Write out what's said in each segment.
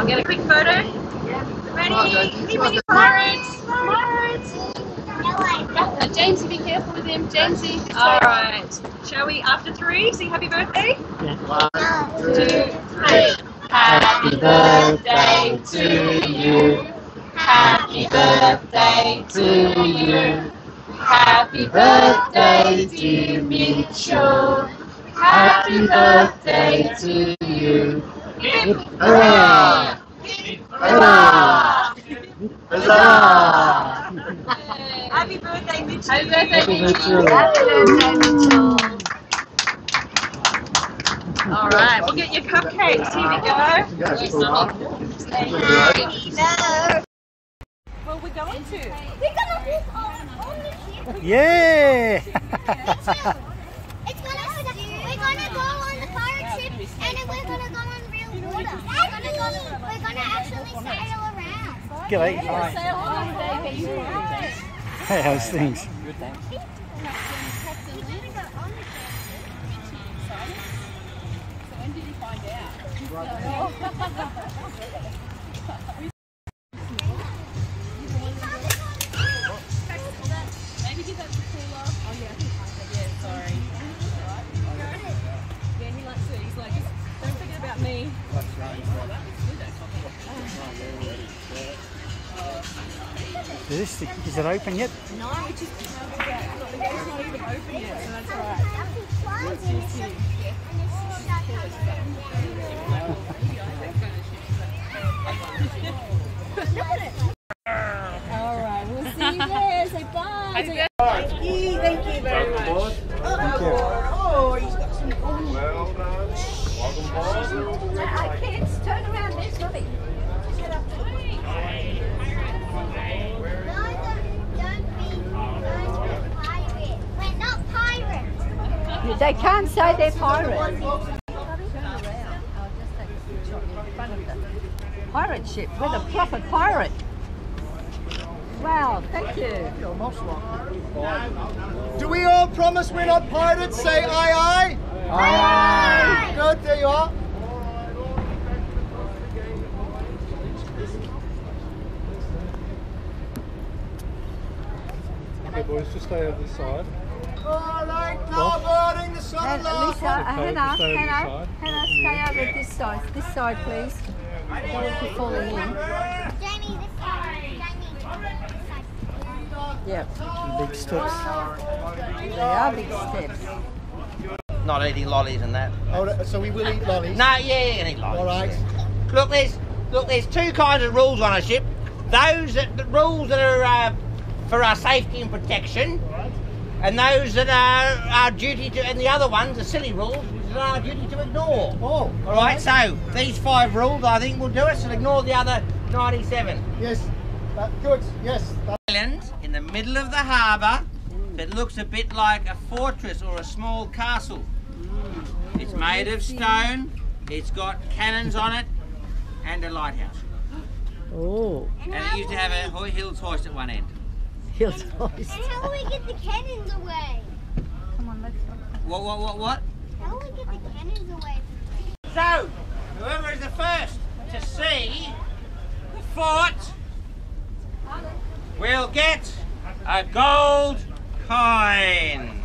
I'll get a quick photo. Ready? Mini mini pirates. Pirates. Uh, Jamesy, be careful with him. Jamesy. All right. Shall we, after three, sing happy birthday? One, two, three. Happy birthday to you. Happy birthday to you. Happy birthday, dear Mitchell. Happy birthday to you. Happy birthday, Mitchell. Happy birthday, Mitchell. Happy birthday, Mitchell. All right, we'll get your cupcakes. Here we go. We're going to. We're gonna walk on. Yeah! It's gonna, we're gonna go on the pirate ship and then we're gonna go on real water. We're gonna, actually sail around. Hey, how's things? We're gonna go on the Maybe give this, is it open yet? No, which is it's not even open yet, so that's alright. Alright, we'll see you there. Say bye. Say Thank you, thank you very much. Oh, he's got some. Well done. Welcome aboard. Kids, turn around. There's nothing. We're not pirates. They can't say they're pirates. Pirate ship with a proper pirate. Wow, thank you. Do we all promise we're not pirates? Say aye aye. Aye. aye. Good, there you are. Okay, boys, just stay over this side. All right, now boarding the sun And. Lisa, uh, Okay, Hannah, just over this Hannah. Hannah, stay over this side. This side, please. I don't want falling in. Jamie, this side. Jamie. Yep, Big steps. they are big steps. Not eating lollies and that. Oh, so we will eat lollies. No, yeah, you can eat lollies. All right. Look, there's look, there's two kinds of rules on a ship. Those that the rules that are uh, for our safety and protection, and those that are our duty to, and the other ones, the silly rules, which are our duty to ignore. Oh, All right, so these five rules I think will do us, and ignore the other 97. yes. That, good. Yes. That, Island in the middle of the harbour that looks a bit like a fortress or a small castle. Mm. It's made of stone, it's got cannons on it, and a lighthouse. Oh, And it used to have a Hills hoist at one end. Hills hoist. And how will we get the cannons away? Come on, let's go. What, what, what, what? How will we get the cannons away? So, whoever is the first to see the fort will get a gold coin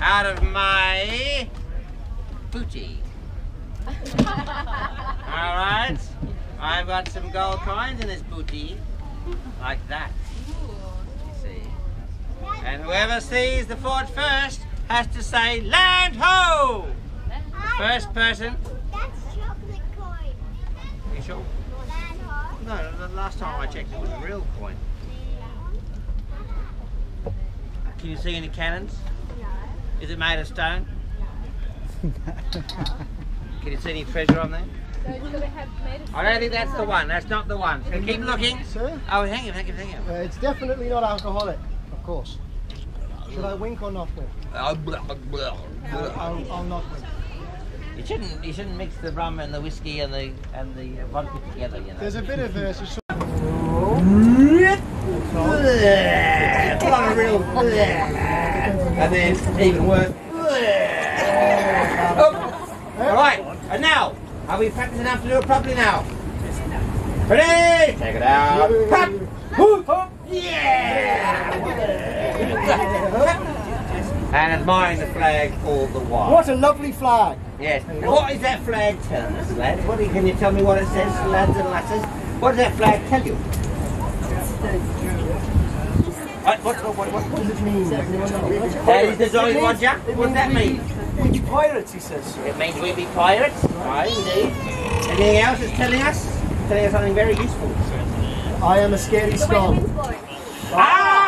out of my booty. All right, I've got some gold coins in this booty, like that. You see, and whoever sees the fort first has to say "Land ho!" First person. That's chocolate coin. You sure? Land ho. No, the last time I checked, it was a real coin. Can you see any cannons? No. Is it made of stone? Can you see any treasure on there? So it's gonna have made of I don't think that's the one. That's not the one. So keep looking. sir. Oh, hang on, hang on, hang on. Uh, it's definitely not alcoholic, of course. Should I wink or not wink? Blah, blah, blah. I'll, I'll, I'll not wink. You shouldn't. You shouldn't mix the rum and the whiskey and the and the vodka together. You know. There's a bit of uh, so- Not a real. and then even worse. Oh. All right. And now, are we practiced enough to do it properly now? Ready? Take it out. Hop. Whoop, whoop. Yeah! And admiring the flag all the while. What a lovely flag. Yes. Now, what is that flag telling us, lads? What do you, can you tell me what it says, lads and lasses? What does that flag tell you? What, what, what, what, what does it mean? That is the Jolly Roger. What does that mean? We be pirates, he says. It means we be pirates. Right, indeed. Anything else it's telling us? Telling us something very useful. I am a scary skull. Ah, we have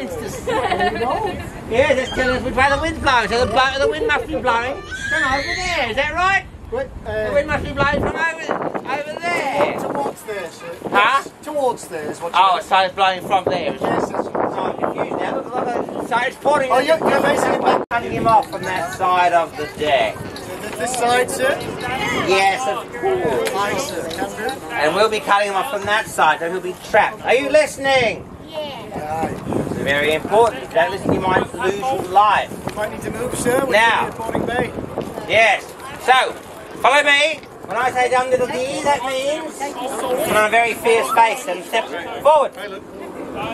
a sailor amidst us. yeah, that's telling us which way the wind's blowing. So the, blow, the wind must be blowing from over there. Is that right? But, The uh, wind must be blowing from over, over there. towards there, sir. Huh? Yes, Towards there is what you Oh, so it's blowing from there. is it? Yes, that's right. So I'm confused now. Look, look, look. So it's pouring. Oh, you're, you're facing it back. cutting him off from that side of the deck. This side, sir. Yes, of course. Aye, sir. And we'll be cutting him off from that side, so he'll be trapped. Are you listening? Yeah. It's very important. Don't listen, you might lose your life. You Might need to move, sir. We're Now. Bay. Yes. So, follow me. When I say down little D, that means put on a very fierce face and step forward.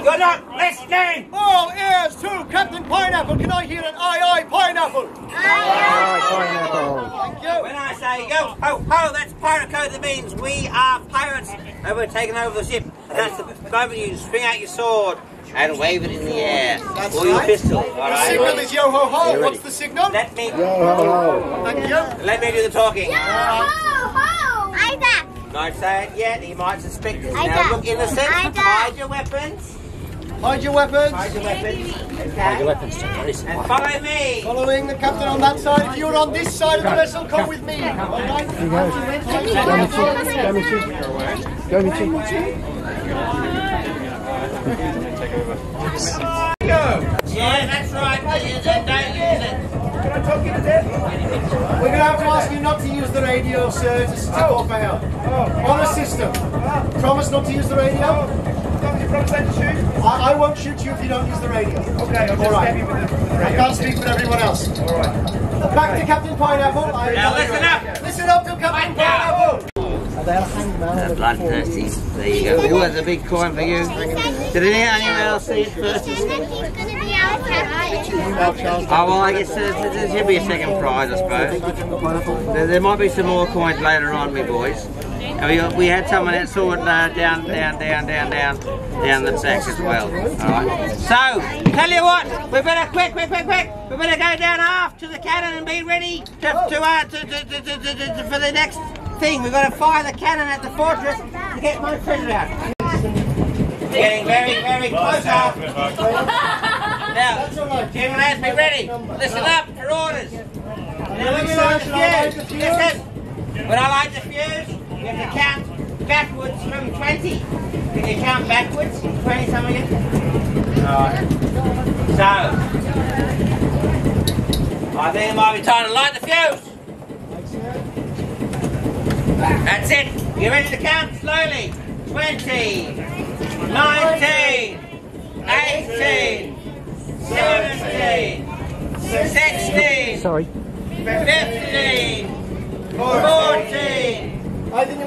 You're not listening. All ears to Captain Pineapple. Can I hear an aye aye pineapple? Thank you. When I say go, ho, ho, that's pirate code. That means we are pirates and we're taking over the ship. And that's the moment you swing out your sword and wave it in the air. That's or your right. pistol. All The signal is yo ho ho. What's the signal? Let me, Thank you. let me do the talking. Yo ho ho! Isaac! Not say it yet. He might suspect us. I Now don't. look innocent. I don't. Hide your weapons. Hide your weapons. Hide your weapons. Okay. And follow me. Following the captain on that side. If you're on this side of the vessel, come with me. All right? Yeah, that's right. Don't use it. We're going to have to ask you not to use the radio, sir, to step off air. On the system. Promise not to use the radio? I, I won't shoot you if you don't use the radio. Okay, All right. I can't speak for everyone else. All right. Back to Captain Pineapple. Now listen up. Listen up to Captain Pineapple. Bloodthirsty. There you go. Who has a big coin for you? Did anyone else see it first? He's gonna be our. Oh, well, I guess there should be a second prize, I suppose. There, there might be some more coins later on, me boys. And we, we had someone that saw it uh, down, down, down, down, down, down the back as well. All right. So, tell you what, we better quick, quick, quick, quick. We better go down aft to the cannon and be ready to, to, uh, to, to for the next thing. We've got to fire the cannon at the fortress to get my treasure out. Getting very, very close up. Now, gentlemen, lads, be ready. Listen up for orders. Now, when we light the fuse, listen. When I light the fuse, you have to count backwards from 20. Can you count backwards? 20 some of you? Alright. So, I think it might be time to light the fuse. That's it. You're ready to count slowly? 20, 19, 18, 17, 16, Sorry. 15, 14, I think you